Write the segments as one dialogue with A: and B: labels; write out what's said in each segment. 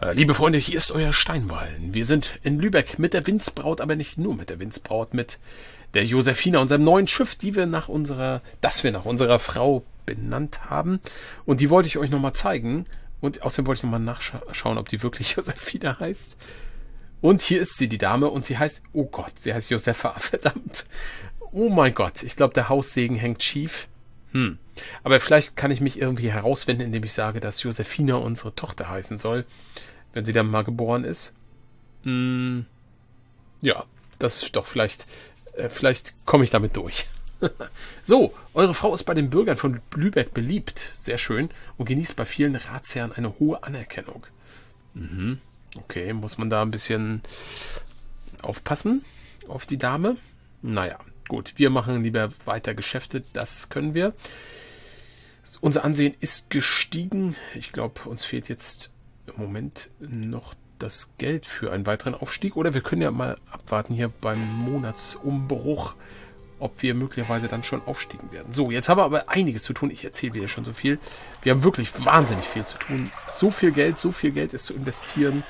A: Äh, liebe Freunde, hier ist euer Steinwallen. Wir sind in Lübeck mit der Winzbraut, aber nicht nur mit der Winzbraut, mit der Josefina, unserem neuen Schiff, die wir nach unserer, das wir nach unserer Frau benannt haben. Und die wollte ich euch nochmal zeigen. Und außerdem wollte ich nochmal nachschauen, ob die wirklich Josefina heißt. Und hier ist sie, die Dame, und sie heißt, oh Gott, sie heißt Josefa, verdammt. Oh mein Gott, ich glaube, der Haussegen hängt schief. Hm. Aber vielleicht kann ich mich irgendwie herausfinden, indem ich sage, dass Josefina unsere Tochter heißen soll, wenn sie dann mal geboren ist. Hm. Ja, das ist doch vielleicht, äh, vielleicht komme ich damit durch. so, eure Frau ist bei den Bürgern von Lübeck beliebt, sehr schön, und genießt bei vielen Ratsherren eine hohe Anerkennung. Mhm. Okay, muss man da ein bisschen aufpassen auf die Dame? Naja, Gut, wir machen lieber weiter Geschäfte, das können wir. Unser Ansehen ist gestiegen. Ich glaube, uns fehlt jetzt im Moment noch das Geld für einen weiteren Aufstieg. Oder wir können ja mal abwarten hier beim Monatsumbruch, ob wir möglicherweise dann schon aufstiegen werden. So, jetzt haben wir aber einiges zu tun. Ich erzähle wieder schon so viel. Wir haben wirklich wahnsinnig viel zu tun. So viel Geld, so viel Geld ist zu investieren,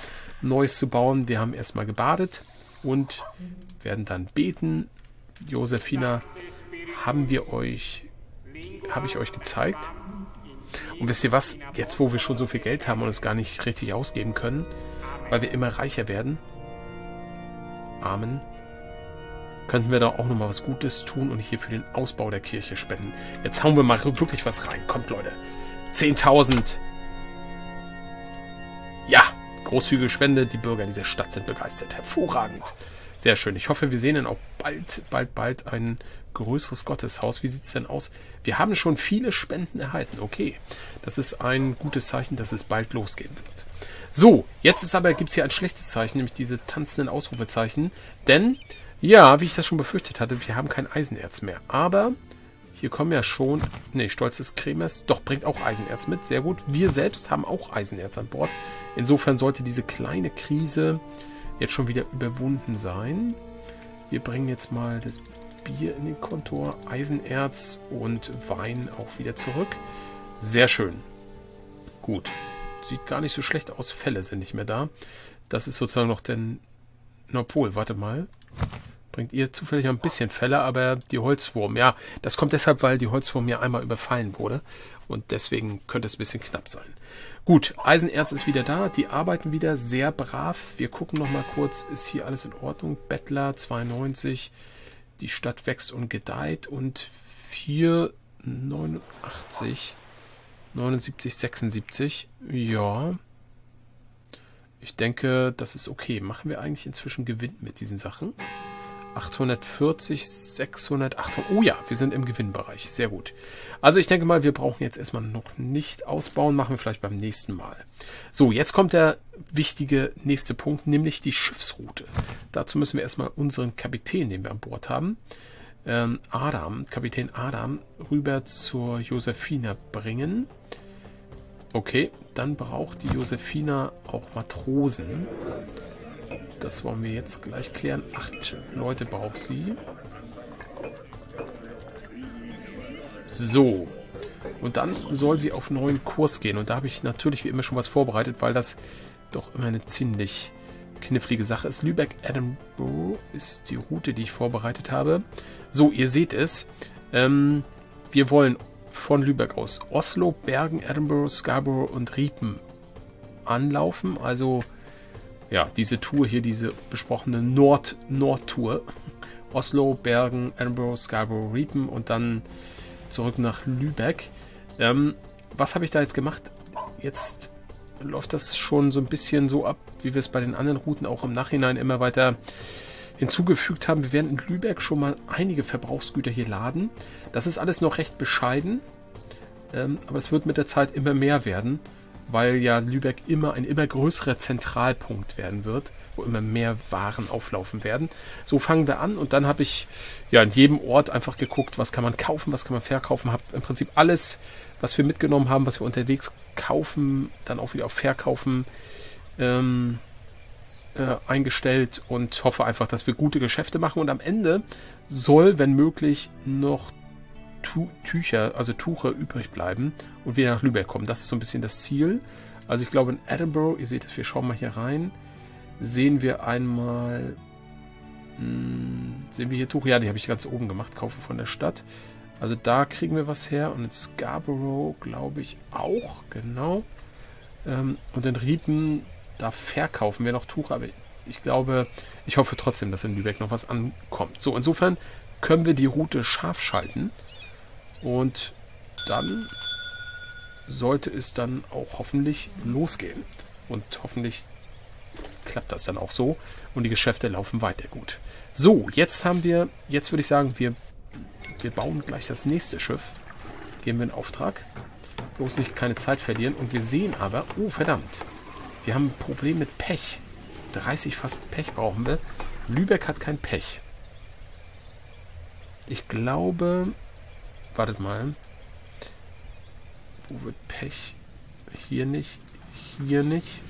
A: Neues zu bauen. Wir haben erstmal gebadet und werden dann beten, Josefina haben wir euch, habe ich euch gezeigt. Und wisst ihr was? Jetzt, wo wir schon so viel Geld haben und es gar nicht richtig ausgeben können, weil wir immer reicher werden, Amen, könnten wir da auch nochmal was Gutes tun und hier für den Ausbau der Kirche spenden. Jetzt hauen wir mal wirklich was rein. Kommt, Leute. 10.000. Ja, großzügige Spende. Die Bürger dieser Stadt sind begeistert. Hervorragend. Sehr schön. Ich hoffe, wir sehen dann auch bald, bald, bald ein größeres Gotteshaus. Wie sieht es denn aus? Wir haben schon viele Spenden erhalten. Okay, das ist ein gutes Zeichen, dass es bald losgehen wird. So, jetzt ist aber, gibt es hier ein schlechtes Zeichen, nämlich diese tanzenden Ausrufezeichen. Denn, ja, wie ich das schon befürchtet hatte, wir haben kein Eisenerz mehr. Aber hier kommen ja schon, ne, stolzes Kremers, doch bringt auch Eisenerz mit, sehr gut. Wir selbst haben auch Eisenerz an Bord. Insofern sollte diese kleine Krise jetzt schon wieder überwunden sein. Wir bringen jetzt mal das Bier in den Kontor, Eisenerz und Wein auch wieder zurück. Sehr schön. Gut. Sieht gar nicht so schlecht aus. Fälle sind nicht mehr da. Das ist sozusagen noch der Nordpol. Warte mal. Bringt ihr zufällig ein bisschen Fälle, aber die Holzwurm, ja, das kommt deshalb, weil die Holzwurm ja einmal überfallen wurde. Und deswegen könnte es ein bisschen knapp sein. Gut, Eisenerz ist wieder da. Die arbeiten wieder sehr brav. Wir gucken noch mal kurz, ist hier alles in Ordnung? Bettler 92. Die Stadt wächst und gedeiht. Und 489. 79, 76. Ja. Ich denke, das ist okay. Machen wir eigentlich inzwischen Gewinn mit diesen Sachen? 840, 600, 800. Oh ja, wir sind im Gewinnbereich. Sehr gut. Also ich denke mal, wir brauchen jetzt erstmal noch nicht ausbauen. Machen wir vielleicht beim nächsten Mal. So, jetzt kommt der wichtige nächste Punkt, nämlich die Schiffsroute. Dazu müssen wir erstmal unseren Kapitän, den wir an Bord haben, ähm, Adam, Kapitän Adam, rüber zur Josefina bringen. Okay, dann braucht die Josefina auch Matrosen. Das wollen wir jetzt gleich klären. Acht Leute braucht sie. So. Und dann soll sie auf neuen Kurs gehen. Und da habe ich natürlich wie immer schon was vorbereitet, weil das doch immer eine ziemlich knifflige Sache ist. Lübeck-Edinburgh ist die Route, die ich vorbereitet habe. So, ihr seht es. Ähm, wir wollen von Lübeck aus Oslo, Bergen, Edinburgh, Scarborough und Riepen anlaufen. Also ja, diese Tour hier, diese besprochene Nord-Nord-Tour. Oslo, Bergen, Edinburgh, Scarborough, Riepen und dann zurück nach Lübeck. Ähm, was habe ich da jetzt gemacht? Jetzt läuft das schon so ein bisschen so ab, wie wir es bei den anderen Routen auch im Nachhinein immer weiter hinzugefügt haben. Wir werden in Lübeck schon mal einige Verbrauchsgüter hier laden. Das ist alles noch recht bescheiden, ähm, aber es wird mit der Zeit immer mehr werden weil ja Lübeck immer ein immer größerer Zentralpunkt werden wird, wo immer mehr Waren auflaufen werden. So fangen wir an und dann habe ich ja in jedem Ort einfach geguckt, was kann man kaufen, was kann man verkaufen, habe im Prinzip alles, was wir mitgenommen haben, was wir unterwegs kaufen, dann auch wieder auf Verkaufen ähm, äh, eingestellt und hoffe einfach, dass wir gute Geschäfte machen und am Ende soll, wenn möglich, noch Tu Tücher, also Tuche übrig bleiben und wieder nach Lübeck kommen. Das ist so ein bisschen das Ziel. Also ich glaube in Edinburgh, ihr seht es, wir schauen mal hier rein, sehen wir einmal, mh, hm, sehen wir hier Tuch, ja, die habe ich ganz oben gemacht, kaufe von der Stadt. Also da kriegen wir was her und in Scarborough glaube ich auch, genau. Ähm, und in Riepen, da verkaufen wir noch Tuch, aber ich glaube, ich hoffe trotzdem, dass in Lübeck noch was ankommt. So, insofern können wir die Route scharf schalten und dann sollte es dann auch hoffentlich losgehen. Und hoffentlich klappt das dann auch so und die Geschäfte laufen weiter gut. So, jetzt haben wir, jetzt würde ich sagen, wir, wir bauen gleich das nächste Schiff. Geben wir in Auftrag. Bloß nicht keine Zeit verlieren. Und wir sehen aber, oh verdammt, wir haben ein Problem mit Pech. 30 fast Pech brauchen wir. Lübeck hat kein Pech. Ich glaube, wartet mal, wo wird Pech? Hier nicht. Hier nicht.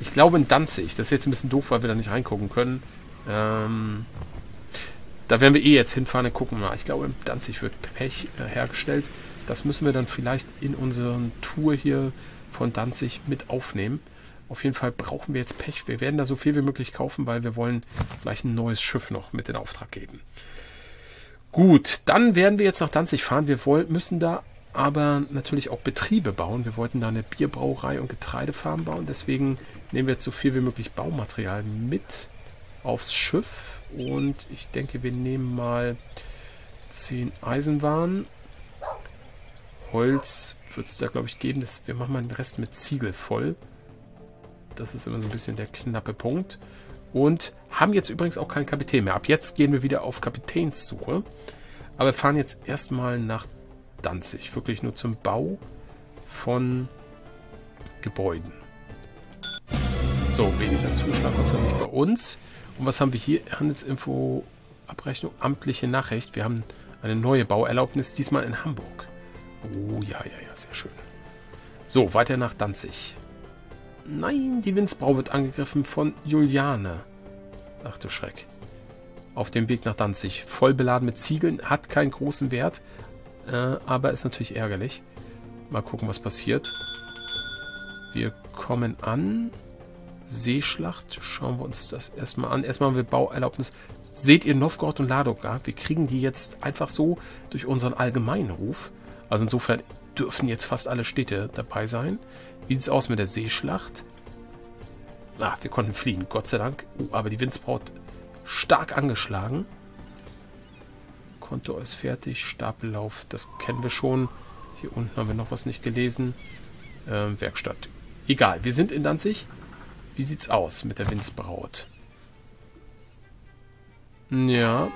A: Ich glaube in Danzig. Das ist jetzt ein bisschen doof, weil wir da nicht reingucken können. Ähm, da werden wir eh jetzt hinfahren und gucken mal. Ich glaube, in Danzig wird Pech äh, hergestellt. Das müssen wir dann vielleicht in unseren Tour hier von Danzig mit aufnehmen. Auf jeden Fall brauchen wir jetzt Pech. Wir werden da so viel wie möglich kaufen, weil wir wollen gleich ein neues Schiff noch mit in Auftrag geben. Gut, dann werden wir jetzt nach Danzig fahren. Wir wollen, müssen da aber natürlich auch Betriebe bauen. Wir wollten da eine Bierbrauerei und Getreidefarm bauen. Deswegen nehmen wir jetzt so viel wie möglich Baumaterial mit aufs Schiff. Und ich denke, wir nehmen mal 10 Eisenwaren. Holz wird es da, glaube ich, geben. Das, wir machen mal den Rest mit Ziegel voll. Das ist immer so ein bisschen der knappe Punkt. Und haben jetzt übrigens auch keinen Kapitän mehr. Ab jetzt gehen wir wieder auf Kapitänssuche. Aber wir fahren jetzt erstmal nach Danzig. Wirklich nur zum Bau von Gebäuden. So, weniger Zuschlag, was haben nicht bei uns. Und was haben wir hier? Handelsinfo, Abrechnung, amtliche Nachricht. Wir haben eine neue Bauerlaubnis, diesmal in Hamburg. Oh, ja, ja, ja, sehr schön. So, weiter nach Danzig. Nein, die Winzbrau wird angegriffen von Juliane. Ach du Schreck. Auf dem Weg nach Danzig. Voll beladen mit Ziegeln, hat keinen großen Wert, äh, aber ist natürlich ärgerlich. Mal gucken, was passiert. Wir kommen an. Seeschlacht. Schauen wir uns das erstmal an. Erstmal haben wir Bauerlaubnis. Seht ihr Novgorod und Ladoga? Wir kriegen die jetzt einfach so durch unseren Allgemeinruf. Also insofern dürfen jetzt fast alle Städte dabei sein. Wie sieht es aus mit der Seeschlacht? Ah, wir konnten fliehen, Gott sei Dank. Uh, aber die Windsbraut stark angeschlagen. Konto ist fertig. Stapellauf, das kennen wir schon. Hier unten haben wir noch was nicht gelesen. Ähm, Werkstatt. Egal, wir sind in Danzig. Wie sieht's aus mit der Windsbraut? Ja,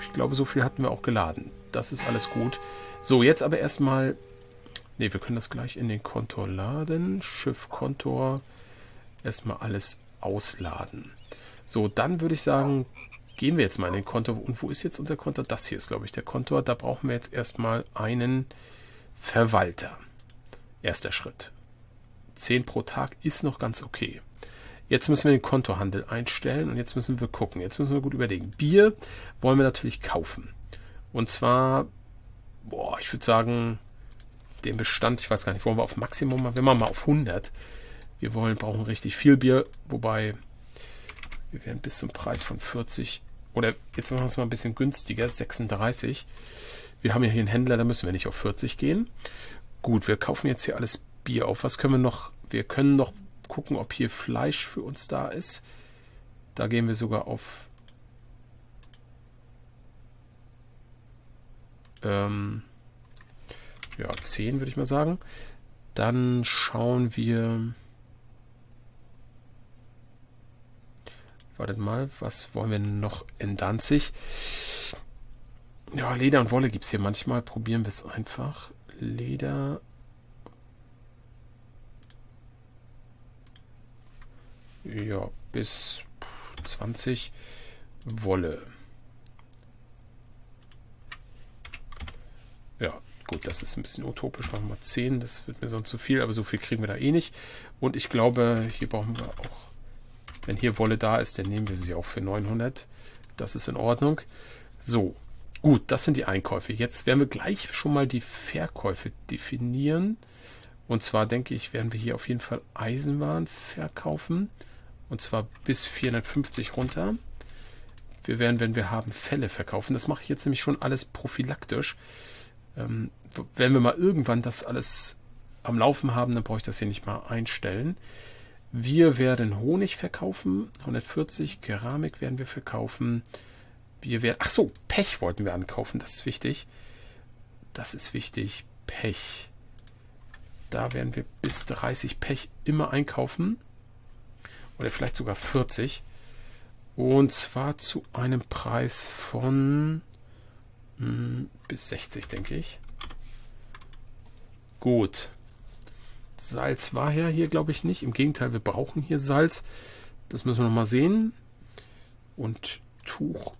A: ich glaube, so viel hatten wir auch geladen. Das ist alles gut. So, jetzt aber erstmal... Ne, wir können das gleich in den Kontor laden. Schiff Kontor. Erstmal alles ausladen. So, dann würde ich sagen, gehen wir jetzt mal in den Konto. Und wo ist jetzt unser Konto? Das hier ist, glaube ich, der Konto. Da brauchen wir jetzt erstmal einen Verwalter. Erster Schritt. 10 pro Tag ist noch ganz okay. Jetzt müssen wir den Kontohandel einstellen und jetzt müssen wir gucken. Jetzt müssen wir gut überlegen. Bier wollen wir natürlich kaufen. Und zwar, boah, ich würde sagen, den Bestand, ich weiß gar nicht, wollen wir auf Maximum? Wir machen mal auf 100. Wir wollen, brauchen richtig viel Bier, wobei wir werden bis zum Preis von 40 oder jetzt machen wir es mal ein bisschen günstiger, 36. Wir haben ja hier einen Händler, da müssen wir nicht auf 40 gehen. Gut, wir kaufen jetzt hier alles Bier auf. Was können wir noch? Wir können noch gucken, ob hier Fleisch für uns da ist. Da gehen wir sogar auf ähm, ja, 10 würde ich mal sagen. Dann schauen wir Wartet mal, was wollen wir noch in Danzig? Ja, Leder und Wolle gibt es hier manchmal. Probieren wir es einfach. Leder. Ja, bis 20 Wolle. Ja, gut, das ist ein bisschen utopisch. Machen wir 10, das wird mir sonst zu viel, aber so viel kriegen wir da eh nicht. Und ich glaube, hier brauchen wir auch wenn hier Wolle da ist, dann nehmen wir sie auch für 900. Das ist in Ordnung. So, gut, das sind die Einkäufe. Jetzt werden wir gleich schon mal die Verkäufe definieren. Und zwar denke ich, werden wir hier auf jeden Fall Eisenwaren verkaufen. Und zwar bis 450 runter. Wir werden, wenn wir haben, Fälle verkaufen. Das mache ich jetzt nämlich schon alles prophylaktisch. Ähm, wenn wir mal irgendwann das alles am Laufen haben, dann brauche ich das hier nicht mal einstellen. Wir werden Honig verkaufen, 140, Keramik werden wir verkaufen. Wir werden, ach so, Pech wollten wir ankaufen, das ist wichtig. Das ist wichtig, Pech. Da werden wir bis 30 Pech immer einkaufen. Oder vielleicht sogar 40. Und zwar zu einem Preis von bis 60, denke ich. Gut. Salz war ja hier, glaube ich, nicht. Im Gegenteil, wir brauchen hier Salz. Das müssen wir noch mal sehen. Und Tuch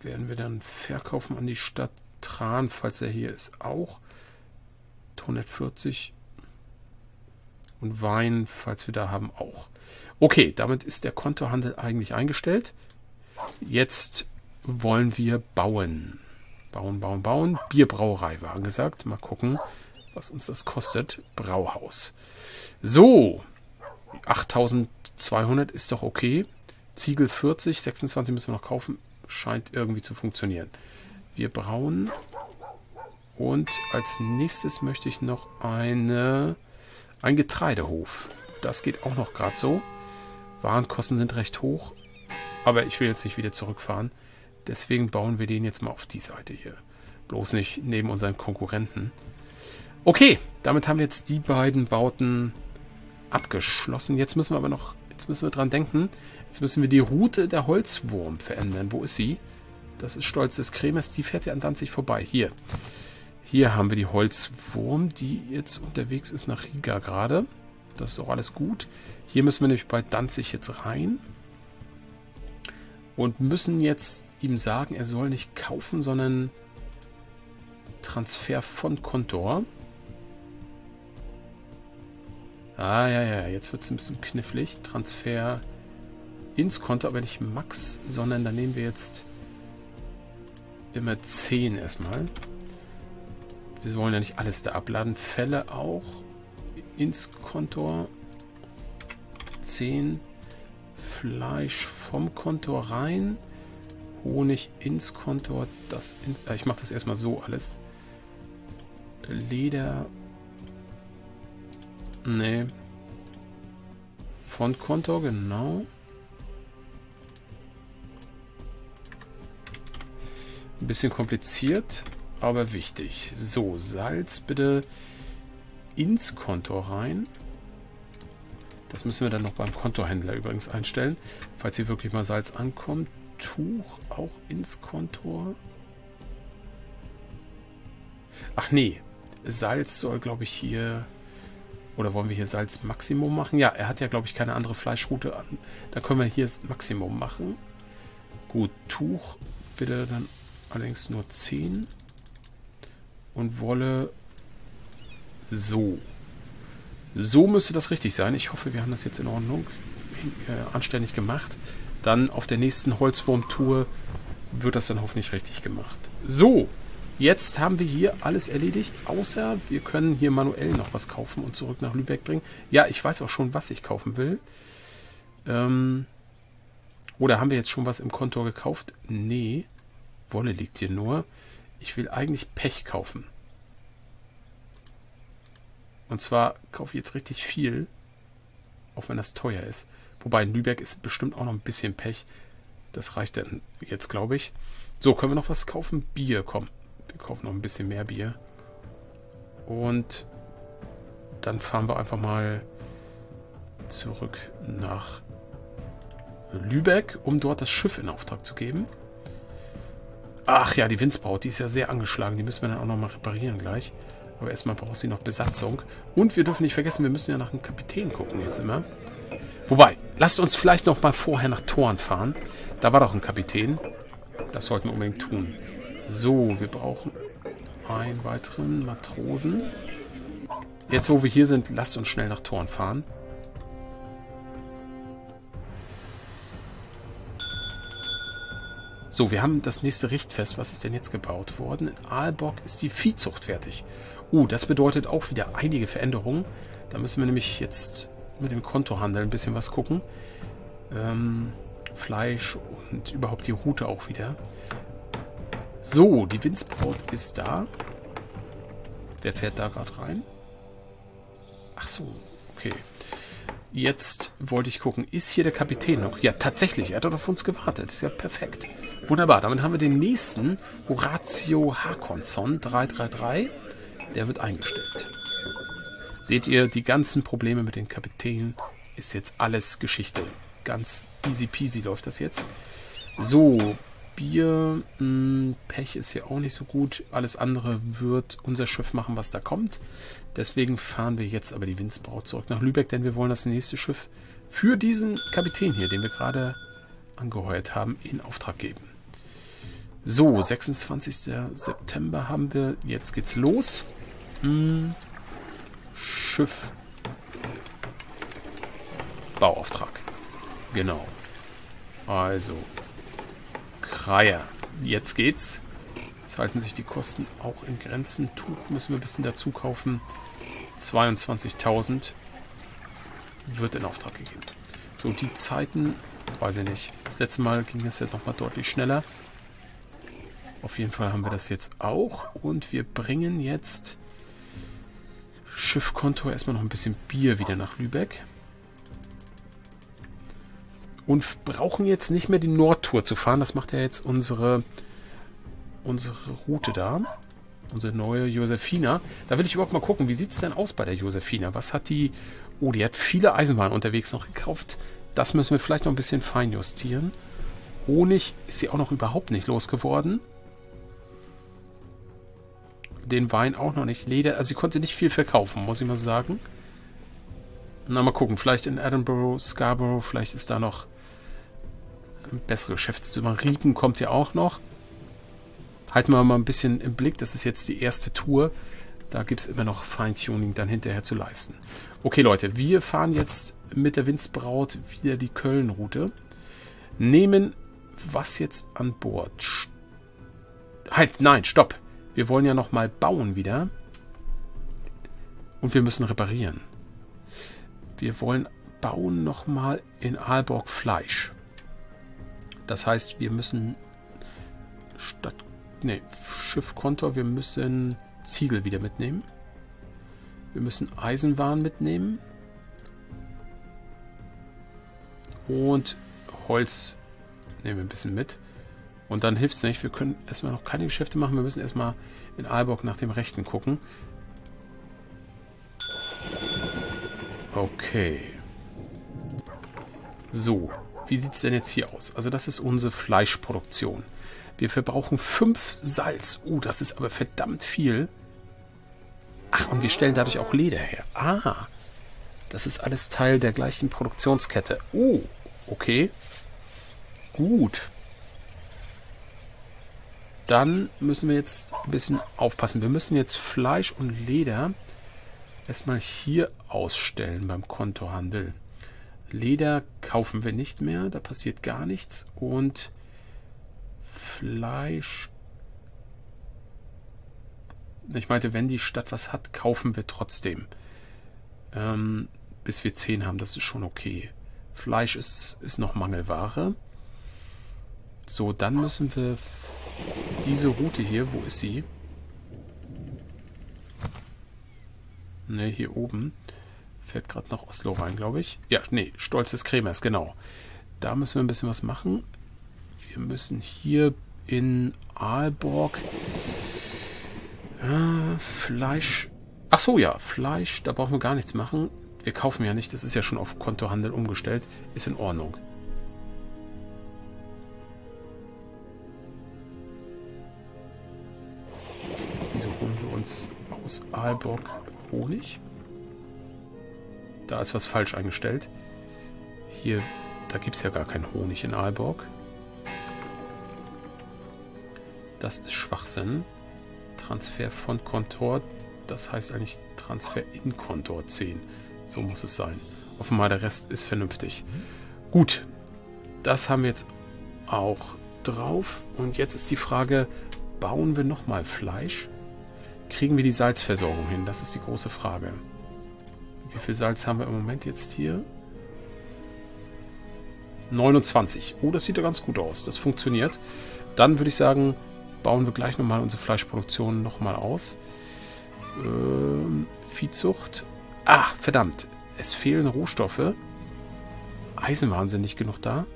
A: werden wir dann verkaufen an die Stadt Tran, falls er hier ist, auch. 140 und Wein, falls wir da haben, auch. Okay, damit ist der Kontohandel eigentlich eingestellt. Jetzt wollen wir bauen. Bauen, bauen, bauen. Bierbrauerei war angesagt. Mal gucken, was uns das kostet. Brauhaus. So, 8200 ist doch okay. Ziegel 40, 26 müssen wir noch kaufen. Scheint irgendwie zu funktionieren. Wir brauen. Und als nächstes möchte ich noch eine, ein Getreidehof. Das geht auch noch gerade so. Warenkosten sind recht hoch. Aber ich will jetzt nicht wieder zurückfahren. Deswegen bauen wir den jetzt mal auf die Seite hier. Bloß nicht neben unseren Konkurrenten. Okay, damit haben wir jetzt die beiden Bauten abgeschlossen. Jetzt müssen wir aber noch, jetzt müssen wir dran denken. Jetzt müssen wir die Route der Holzwurm verändern. Wo ist sie? Das ist Stolz des Kremers. Die fährt ja an Danzig vorbei. Hier. Hier haben wir die Holzwurm, die jetzt unterwegs ist nach Riga gerade. Das ist auch alles gut. Hier müssen wir nämlich bei Danzig jetzt rein. Und müssen jetzt ihm sagen, er soll nicht kaufen, sondern Transfer von Kontor. Ah, ja, ja, jetzt wird es ein bisschen knifflig. Transfer ins Konto, aber nicht Max, sondern da nehmen wir jetzt immer 10 erstmal. Wir wollen ja nicht alles da abladen. Fälle auch ins Konto. 10. Fleisch vom Konto rein. Honig ins Konto. Das ins, äh, ich mache das erstmal so alles. Leder Nee. Von Konto, genau. Ein bisschen kompliziert, aber wichtig. So, Salz bitte ins Konto rein. Das müssen wir dann noch beim Kontohändler übrigens einstellen, falls hier wirklich mal Salz ankommt. Tuch auch ins Konto. Ach nee, Salz soll, glaube ich, hier oder wollen wir hier Salz Maximum machen? Ja, er hat ja, glaube ich, keine andere Fleischroute an. Dann können wir hier Maximum machen. Gut, Tuch bitte dann allerdings nur 10. Und Wolle so. So müsste das richtig sein. Ich hoffe, wir haben das jetzt in Ordnung. Äh, anständig gemacht. Dann auf der nächsten Holzwurm-Tour wird das dann hoffentlich richtig gemacht. So, Jetzt haben wir hier alles erledigt, außer wir können hier manuell noch was kaufen und zurück nach Lübeck bringen. Ja, ich weiß auch schon, was ich kaufen will. Ähm, oder haben wir jetzt schon was im Kontor gekauft? Nee, Wolle liegt hier nur. Ich will eigentlich Pech kaufen. Und zwar kaufe ich jetzt richtig viel, auch wenn das teuer ist. Wobei in Lübeck ist bestimmt auch noch ein bisschen Pech. Das reicht dann jetzt, glaube ich. So, können wir noch was kaufen? Bier, komm. Wir kaufen noch ein bisschen mehr Bier. Und dann fahren wir einfach mal zurück nach Lübeck, um dort das Schiff in Auftrag zu geben. Ach ja, die Windsbraut, die ist ja sehr angeschlagen. Die müssen wir dann auch noch mal reparieren gleich. Aber erstmal braucht sie noch Besatzung. Und wir dürfen nicht vergessen, wir müssen ja nach einem Kapitän gucken jetzt immer. Wobei, lasst uns vielleicht noch mal vorher nach Toren fahren. Da war doch ein Kapitän. Das sollten wir unbedingt tun. So, wir brauchen einen weiteren Matrosen. Jetzt, wo wir hier sind, lasst uns schnell nach Toren fahren. So, wir haben das nächste Richtfest. Was ist denn jetzt gebaut worden? In Aalborg ist die Viehzucht fertig. Uh, das bedeutet auch wieder einige Veränderungen. Da müssen wir nämlich jetzt mit dem Kontohandel ein bisschen was gucken. Ähm, Fleisch und überhaupt die Route auch wieder. So, die Windsbraut ist da. Wer fährt da gerade rein? Ach so, okay. Jetzt wollte ich gucken, ist hier der Kapitän noch? Ja, tatsächlich, er hat auf uns gewartet. Ist ja perfekt. Wunderbar, damit haben wir den nächsten, Horatio Hakonson 333. Der wird eingestellt. Seht ihr, die ganzen Probleme mit den Kapitänen ist jetzt alles Geschichte. Ganz easy peasy läuft das jetzt. So, Bier, mh, hm, Pech ist hier auch nicht so gut. Alles andere wird unser Schiff machen, was da kommt. Deswegen fahren wir jetzt aber die Windsbraut zurück nach Lübeck, denn wir wollen das nächste Schiff für diesen Kapitän hier, den wir gerade angeheuert haben, in Auftrag geben. So, 26. September haben wir. Jetzt geht's los. Hm, Schiff. Bauauftrag. Genau. Also, Kreier. Jetzt geht's. Jetzt halten sich die Kosten auch in Grenzen. Tuch müssen wir ein bisschen dazu kaufen. 22.000 wird in Auftrag gegeben. So, die Zeiten, weiß ich nicht. Das letzte Mal ging das ja nochmal deutlich schneller. Auf jeden Fall haben wir das jetzt auch. Und wir bringen jetzt Schiffkonto erstmal noch ein bisschen Bier wieder nach Lübeck und brauchen jetzt nicht mehr die Nordtour zu fahren. Das macht ja jetzt unsere, unsere Route da. Unsere neue Josefina. Da will ich überhaupt mal gucken, wie sieht es denn aus bei der Josefina? Was hat die... Oh, die hat viele Eisenbahnen unterwegs noch gekauft. Das müssen wir vielleicht noch ein bisschen fein justieren. Honig ist sie auch noch überhaupt nicht losgeworden. Den Wein auch noch nicht. Leder, also sie konnte nicht viel verkaufen, muss ich mal sagen. Na, mal gucken. Vielleicht in Edinburgh, Scarborough, vielleicht ist da noch bessere Geschäftszimmer. Riepen kommt ja auch noch. Halten wir mal ein bisschen im Blick. Das ist jetzt die erste Tour. Da gibt es immer noch Feintuning dann hinterher zu leisten. Okay, Leute, wir fahren jetzt mit der Windsbraut wieder die Köln-Route. Nehmen was jetzt an Bord? Halt, nein, stopp. Wir wollen ja noch mal bauen wieder. Und wir müssen reparieren. Wir wollen bauen noch mal in Aalborg Fleisch. Das heißt, wir müssen statt ne, Schiffkontor, wir müssen Ziegel wieder mitnehmen. Wir müssen Eisenwaren mitnehmen. Und Holz nehmen wir ein bisschen mit. Und dann hilft es nicht. Wir können erstmal noch keine Geschäfte machen. Wir müssen erstmal in Aalborg nach dem Rechten gucken. Okay. So. Wie sieht es denn jetzt hier aus? Also das ist unsere Fleischproduktion. Wir verbrauchen 5 Salz. Oh, das ist aber verdammt viel. Ach, und wir stellen dadurch auch Leder her. Ah, das ist alles Teil der gleichen Produktionskette. Oh, okay. Gut. Dann müssen wir jetzt ein bisschen aufpassen. Wir müssen jetzt Fleisch und Leder erstmal hier ausstellen beim Kontohandel. Leder kaufen wir nicht mehr, da passiert gar nichts. Und Fleisch. Ich meinte, wenn die Stadt was hat, kaufen wir trotzdem. Ähm, bis wir 10 haben, das ist schon okay. Fleisch ist, ist noch Mangelware. So, dann müssen wir diese Route hier, wo ist sie? Ne, hier oben. Fährt gerade nach Oslo rein, glaube ich. Ja, nee, Stolz des Kremers, genau. Da müssen wir ein bisschen was machen. Wir müssen hier in Aalborg äh, Fleisch. Ach so, ja, Fleisch, da brauchen wir gar nichts machen. Wir kaufen ja nicht, das ist ja schon auf Kontohandel umgestellt. Ist in Ordnung. Wieso holen wir uns aus Aalborg Honig? Da ist was falsch eingestellt. Hier, da gibt es ja gar keinen Honig in Aalborg. Das ist Schwachsinn. Transfer von Kontor, das heißt eigentlich Transfer in Kontor 10. So muss es sein. Offenbar der Rest ist vernünftig. Gut, das haben wir jetzt auch drauf. Und jetzt ist die Frage, bauen wir nochmal Fleisch? Kriegen wir die Salzversorgung hin? Das ist die große Frage. Wie viel Salz haben wir im Moment jetzt hier? 29. Oh, das sieht ja ganz gut aus. Das funktioniert. Dann würde ich sagen, bauen wir gleich nochmal unsere Fleischproduktion nochmal aus. Ähm, Viehzucht. Ah, verdammt. Es fehlen Rohstoffe. Eisenwaren sind nicht genug da.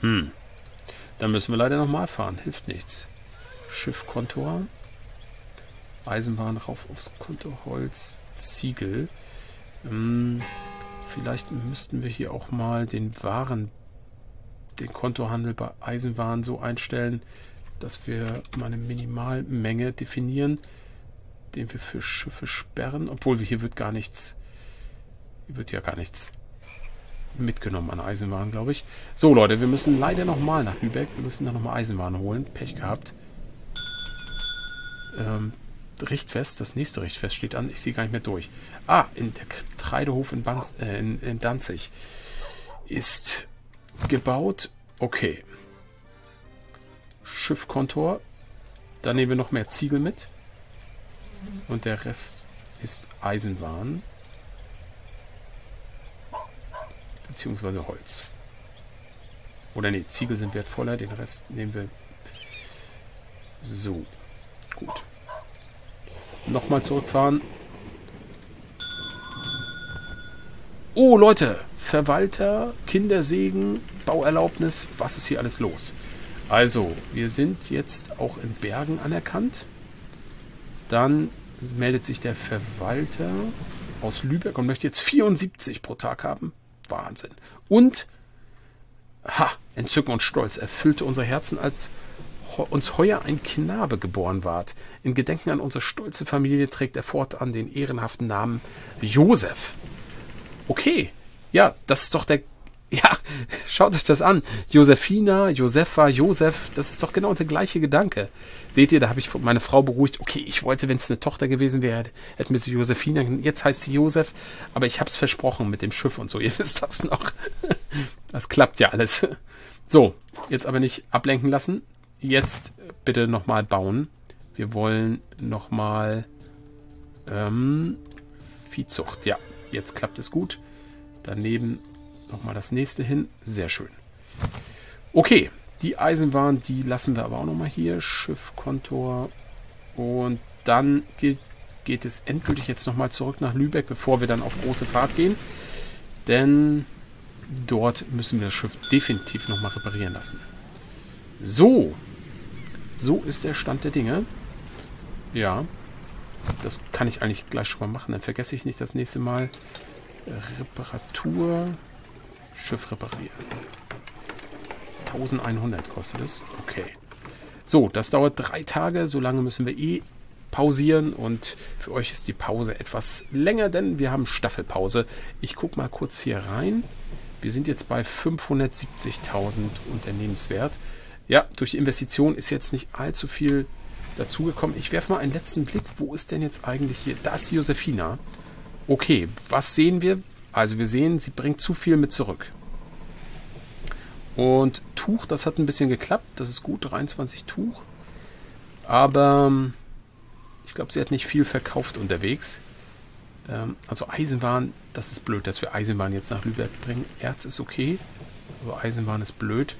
A: Hm. Dann müssen wir leider nochmal fahren. Hilft nichts. Schiffkontor. Eisenbahn rauf aufs Konto. Holz. Ziegel. Hm. Vielleicht müssten wir hier auch mal den Waren, den Kontohandel bei Eisenwaren so einstellen, dass wir mal eine Minimalmenge definieren, den wir für Schiffe sperren, obwohl wir hier wird gar nichts, hier wird ja gar nichts mitgenommen an Eisenwaren, glaube ich. So, Leute, wir müssen leider nochmal nach Lübeck. Wir müssen da nochmal Eisenwaren holen. Pech gehabt. Ähm, Richtfest, das nächste Richtfest steht an. Ich sehe gar nicht mehr durch. Ah, in der Getreidehof in, Banz, äh, in, in Danzig ist gebaut. Okay. Schiffkontor. Da nehmen wir noch mehr Ziegel mit. Und der Rest ist Eisenwaren. Beziehungsweise Holz. Oder nee, Ziegel sind wertvoller. Den Rest nehmen wir so. Gut. Nochmal zurückfahren. Oh, Leute. Verwalter, Kindersegen, Bauerlaubnis. Was ist hier alles los? Also, wir sind jetzt auch in Bergen anerkannt. Dann meldet sich der Verwalter aus Lübeck und möchte jetzt 74 pro Tag haben. Wahnsinn. Und, ha, Entzücken und Stolz erfüllte unser Herzen, als uns heuer ein Knabe geboren ward. In Gedenken an unsere stolze Familie trägt er fortan den ehrenhaften Namen Josef. Okay, ja, das ist doch der. Ja, schaut euch das an. Josefina, Josefa, Josef, das ist doch genau der gleiche Gedanke. Seht ihr, da habe ich meine Frau beruhigt. Okay, ich wollte, wenn es eine Tochter gewesen wäre, hätten wir sie Josefina. Jetzt heißt sie Josef, aber ich habe es versprochen mit dem Schiff und so. Ihr wisst das noch. Das klappt ja alles. So, jetzt aber nicht ablenken lassen jetzt bitte nochmal bauen. Wir wollen nochmal ähm, Viehzucht. Ja, jetzt klappt es gut. Daneben nochmal das nächste hin. Sehr schön. Okay, die Eisenbahn, die lassen wir aber auch nochmal hier. Schiffkontor. Und dann geht, geht es endgültig jetzt nochmal zurück nach Lübeck, bevor wir dann auf große Fahrt gehen. Denn dort müssen wir das Schiff definitiv nochmal reparieren lassen. So, so ist der Stand der Dinge. Ja. Das kann ich eigentlich gleich schon mal machen. Dann vergesse ich nicht das nächste Mal. Reparatur. Schiff reparieren. 1100 kostet es. Okay. So, das dauert drei Tage. So lange müssen wir eh pausieren. Und für euch ist die Pause etwas länger, denn wir haben Staffelpause. Ich gucke mal kurz hier rein. Wir sind jetzt bei 570.000 Unternehmenswert. Ja, durch die Investition ist jetzt nicht allzu viel dazugekommen. Ich werfe mal einen letzten Blick. Wo ist denn jetzt eigentlich hier? Da ist Josefina. Okay, was sehen wir? Also wir sehen, sie bringt zu viel mit zurück. Und Tuch, das hat ein bisschen geklappt. Das ist gut, 23 Tuch. Aber ähm, ich glaube, sie hat nicht viel verkauft unterwegs. Ähm, also Eisenbahn, das ist blöd, dass wir Eisenbahn jetzt nach Lübeck bringen. Erz ist okay, aber Eisenbahn ist blöd.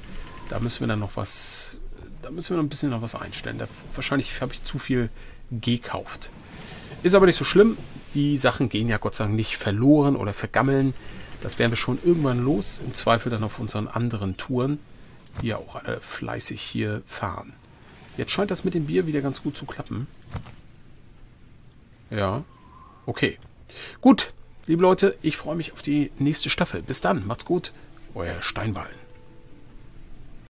A: Da müssen wir dann noch was, da müssen wir noch ein bisschen noch was einstellen. Da, wahrscheinlich habe ich zu viel gekauft. Ist aber nicht so schlimm. Die Sachen gehen ja Gott sei Dank nicht verloren oder vergammeln. Das werden wir schon irgendwann los. Im Zweifel dann auf unseren anderen Touren, die ja auch alle fleißig hier fahren. Jetzt scheint das mit dem Bier wieder ganz gut zu klappen. Ja. Okay. Gut, liebe Leute, ich freue mich auf die nächste Staffel. Bis dann, macht's gut. Euer Steinballen.